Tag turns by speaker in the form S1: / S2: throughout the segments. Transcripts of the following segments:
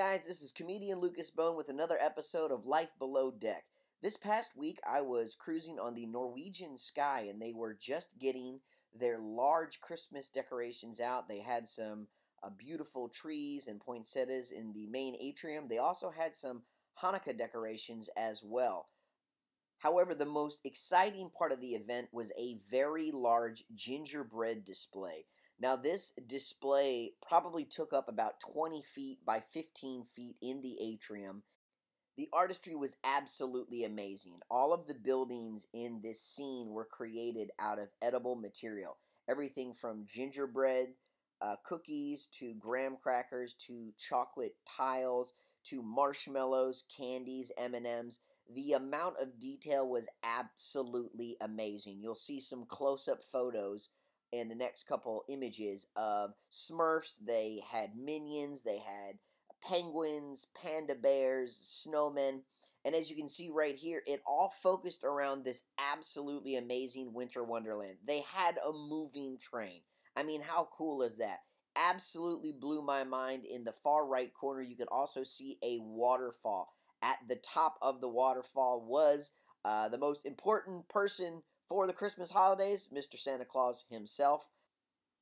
S1: this is comedian Lucas Bohn with another episode of Life Below Deck. This past week, I was cruising on the Norwegian sky, and they were just getting their large Christmas decorations out. They had some uh, beautiful trees and poinsettias in the main atrium. They also had some Hanukkah decorations as well. However, the most exciting part of the event was a very large gingerbread display. Now, this display probably took up about 20 feet by 15 feet in the atrium. The artistry was absolutely amazing. All of the buildings in this scene were created out of edible material. Everything from gingerbread uh, cookies to graham crackers to chocolate tiles to marshmallows, candies, M&Ms. The amount of detail was absolutely amazing. You'll see some close-up photos in the next couple images of Smurfs. They had minions, they had penguins, panda bears, snowmen. And as you can see right here, it all focused around this absolutely amazing winter wonderland. They had a moving train. I mean, how cool is that? Absolutely blew my mind. In the far right corner, you can also see a waterfall. At the top of the waterfall was uh, the most important person for the Christmas holidays, Mr. Santa Claus himself.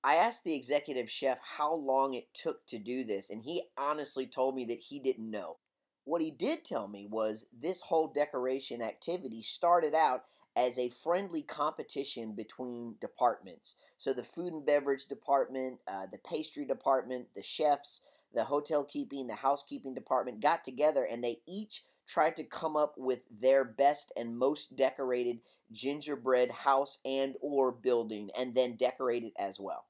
S1: I asked the executive chef how long it took to do this, and he honestly told me that he didn't know. What he did tell me was this whole decoration activity started out as a friendly competition between departments. So the food and beverage department, uh, the pastry department, the chefs, the hotel keeping, the housekeeping department got together and they each tried to come up with their best and most decorated gingerbread house and or building and then decorate it as well.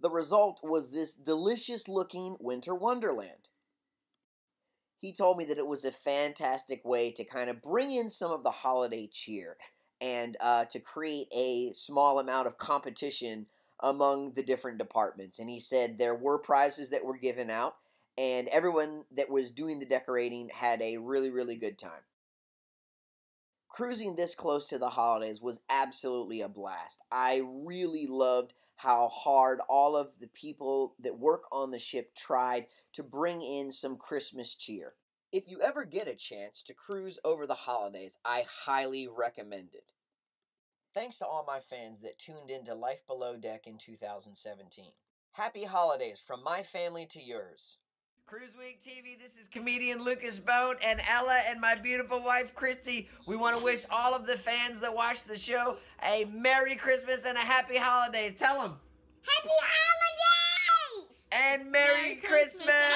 S1: The result was this delicious looking winter wonderland. He told me that it was a fantastic way to kind of bring in some of the holiday cheer and uh, to create a small amount of competition among the different departments. And he said there were prizes that were given out and everyone that was doing the decorating had a really, really good time. Cruising this close to the holidays was absolutely a blast. I really loved how hard all of the people that work on the ship tried to bring in some Christmas cheer. If you ever get a chance to cruise over the holidays, I highly recommend it. Thanks to all my fans that tuned into Life Below Deck in 2017. Happy holidays from my family to yours.
S2: Cruise Week TV, this is comedian Lucas Bohn and Ella and my beautiful wife Christy. We want to wish all of the fans that watch the show a Merry Christmas and a Happy Holidays. Tell them.
S3: Happy Holidays!
S2: And Merry, Merry Christmas!
S3: Christmas.